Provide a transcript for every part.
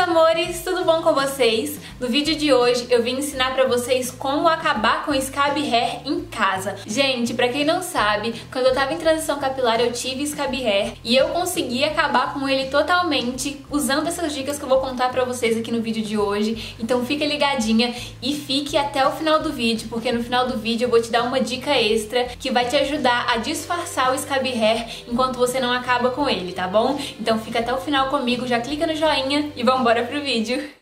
amores, tudo bom com vocês? No vídeo de hoje eu vim ensinar pra vocês como acabar com scab hair em casa. Gente, pra quem não sabe, quando eu tava em transição capilar eu tive scab hair e eu consegui acabar com ele totalmente usando essas dicas que eu vou contar pra vocês aqui no vídeo de hoje. Então fica ligadinha e fique até o final do vídeo, porque no final do vídeo eu vou te dar uma dica extra que vai te ajudar a disfarçar o scab hair enquanto você não acaba com ele, tá bom? Então fica até o final comigo, já clica no joinha e vamos embora pro vídeo.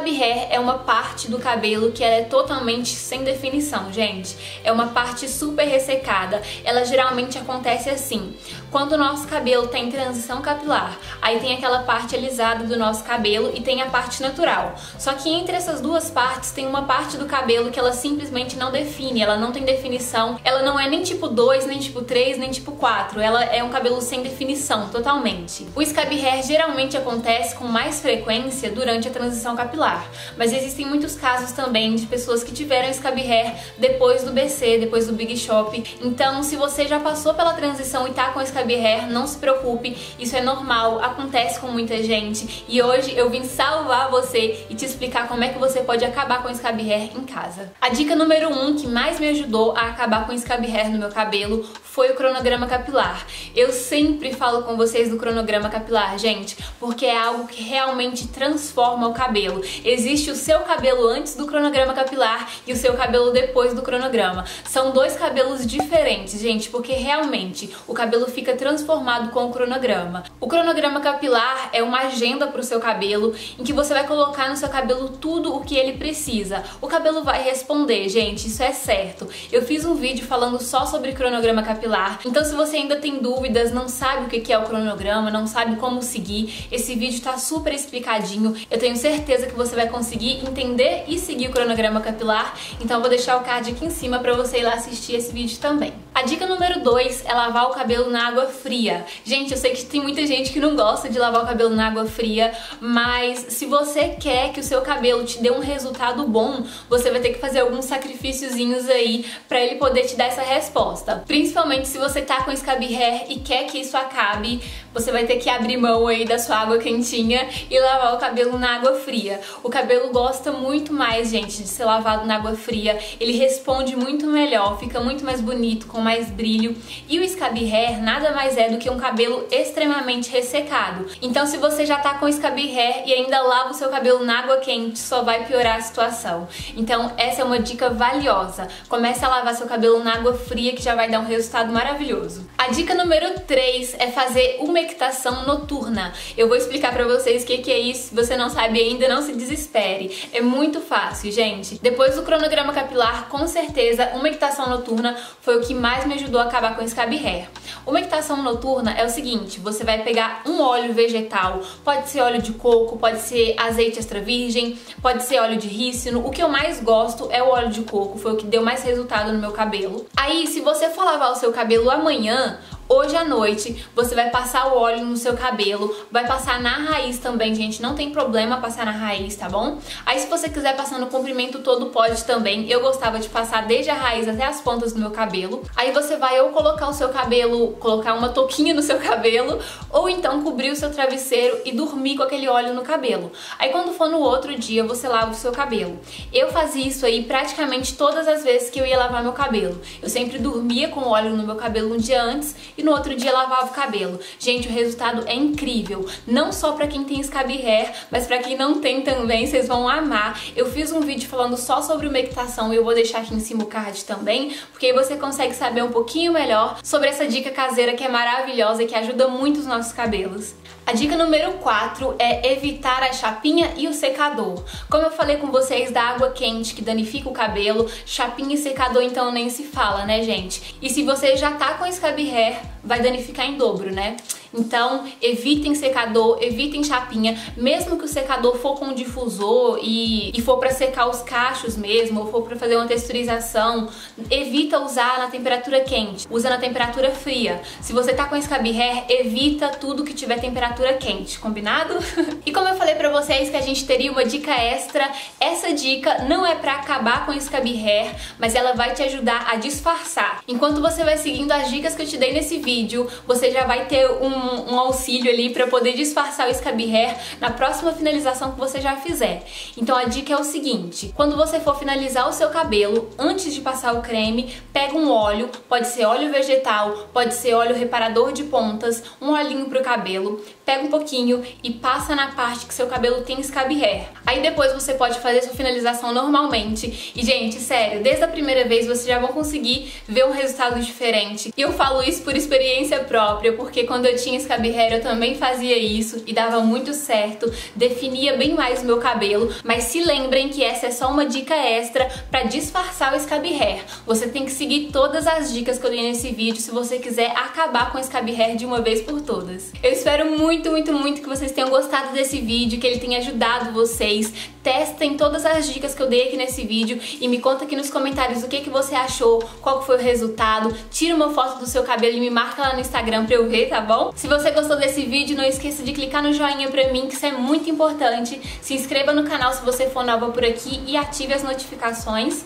Scab hair é uma parte do cabelo que é totalmente sem definição, gente. É uma parte super ressecada. Ela geralmente acontece assim. Quando o nosso cabelo tem tá transição capilar, aí tem aquela parte alisada do nosso cabelo e tem a parte natural. Só que entre essas duas partes tem uma parte do cabelo que ela simplesmente não define, ela não tem definição. Ela não é nem tipo 2, nem tipo 3, nem tipo 4. Ela é um cabelo sem definição, totalmente. O scab hair geralmente acontece com mais frequência durante a transição capilar, mas existem muitos casos também de pessoas que tiveram scab hair depois do BC, depois do Big Shop. Então, se você já passou pela transição e tá com scab hair, não se preocupe, isso é normal, acontece com muita gente e hoje eu vim salvar você e te explicar como é que você pode acabar com scab hair em casa. A dica número 1 um que mais me ajudou a acabar com scab hair no meu cabelo foi o cronograma capilar. Eu sempre falo com vocês do cronograma capilar, gente, porque é algo que realmente transforma o cabelo. Existe o seu cabelo antes do cronograma capilar e o seu cabelo depois do cronograma. São dois cabelos diferentes, gente, porque realmente o cabelo fica transformado com o cronograma. O cronograma capilar é uma agenda para o seu cabelo em que você vai colocar no seu cabelo tudo o que ele precisa. O cabelo vai responder, gente, isso é certo. Eu fiz um vídeo falando só sobre cronograma capilar, então se você ainda tem dúvidas, não sabe o que é o cronograma, não sabe como seguir, esse vídeo está super explicadinho. Eu tenho certeza que você vai conseguir entender e seguir o cronograma capilar, então eu vou deixar o card aqui em cima para você ir lá assistir esse vídeo também. A dica número 2 é lavar o cabelo na água fria. Gente, eu sei que tem muita gente que não gosta de lavar o cabelo na água fria, mas se você quer que o seu cabelo te dê um resultado bom, você vai ter que fazer alguns sacrifíciozinhos aí para ele poder te dar essa resposta. Principalmente se você tá com scab hair e quer que isso acabe, você vai ter que abrir mão aí da sua água quentinha e lavar o cabelo na água fria. O cabelo gosta muito mais, gente, de ser lavado na água fria. Ele responde muito melhor, fica muito mais bonito, com mais brilho. E o scab hair nada mais é do que um cabelo extremamente ressecado. Então se você já tá com scab hair e ainda lava o seu cabelo na água quente, só vai piorar a situação. Então essa é uma dica valiosa. Comece a lavar seu cabelo na água fria que já vai dar um resultado maravilhoso. A dica número 3 é fazer umectação noturna. Eu vou explicar pra vocês o que, que é isso. Se você não sabe ainda, não se desespere. É muito fácil, gente. Depois do cronograma capilar, com certeza, umectação noturna foi o que mais me ajudou a acabar com o scab hair. Umectação Hidratação noturna é o seguinte, você vai pegar um óleo vegetal, pode ser óleo de coco, pode ser azeite extra virgem, pode ser óleo de rícino. O que eu mais gosto é o óleo de coco, foi o que deu mais resultado no meu cabelo. Aí, se você for lavar o seu cabelo amanhã, Hoje à noite você vai passar o óleo no seu cabelo, vai passar na raiz também, gente, não tem problema passar na raiz, tá bom? Aí se você quiser passar no comprimento todo, pode também. Eu gostava de passar desde a raiz até as pontas do meu cabelo. Aí você vai ou colocar o seu cabelo, colocar uma touquinha no seu cabelo, ou então cobrir o seu travesseiro e dormir com aquele óleo no cabelo. Aí quando for no outro dia, você lava o seu cabelo. Eu fazia isso aí praticamente todas as vezes que eu ia lavar meu cabelo. Eu sempre dormia com óleo no meu cabelo um dia antes e no outro dia lavava o cabelo. Gente, o resultado é incrível. Não só para quem tem scab hair, mas para quem não tem também, vocês vão amar. Eu fiz um vídeo falando só sobre umectação e eu vou deixar aqui em cima o card também, porque aí você consegue saber um pouquinho melhor sobre essa dica caseira que é maravilhosa e que ajuda muito os nossos cabelos. A dica número 4 é evitar a chapinha e o secador. Como eu falei com vocês da água quente que danifica o cabelo, chapinha e secador então nem se fala, né, gente? E se você já tá com scab hair, vai danificar em dobro, né? Então, evitem secador, evitem chapinha, mesmo que o secador for com difusor e, e for para secar os cachos mesmo, ou for para fazer uma texturização, evita usar na temperatura quente, usa na temperatura fria. Se você tá com scab hair, evita tudo que tiver temperatura quente, combinado? e como eu falei para vocês que a gente teria uma dica extra, essa dica não é para acabar com scab hair, mas ela vai te ajudar a disfarçar. Enquanto você vai seguindo as dicas que eu te dei nesse vídeo, você já vai ter um, um auxílio ali para poder disfarçar o scab hair na próxima finalização que você já fizer. Então a dica é o seguinte, quando você for finalizar o seu cabelo, antes de passar o creme, pega um óleo, pode ser óleo vegetal, pode ser óleo reparador de pontas, um olhinho pro cabelo, pega um pouquinho e passa na parte que seu cabelo tem scab hair. Aí depois você pode fazer sua finalização normalmente. E gente, sério, desde a primeira vez vocês já vão conseguir ver um resultado diferente. E eu falo isso por experiência própria, porque quando eu tinha scab hair eu também fazia isso e dava muito certo, definia bem mais o meu cabelo, mas se lembrem que essa é só uma dica extra para disfarçar o scab hair. Você tem que seguir todas as dicas que eu dei nesse vídeo se você quiser acabar com o scab hair de uma vez por todas. Eu espero muito muito, muito, muito que vocês tenham gostado desse vídeo, que ele tenha ajudado vocês. Testem todas as dicas que eu dei aqui nesse vídeo e me conta aqui nos comentários o que, que você achou, qual foi o resultado. Tira uma foto do seu cabelo e me marca lá no Instagram pra eu ver, tá bom? Se você gostou desse vídeo, não esqueça de clicar no joinha pra mim, que isso é muito importante. Se inscreva no canal se você for nova por aqui e ative as notificações.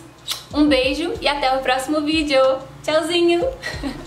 Um beijo e até o próximo vídeo. Tchauzinho!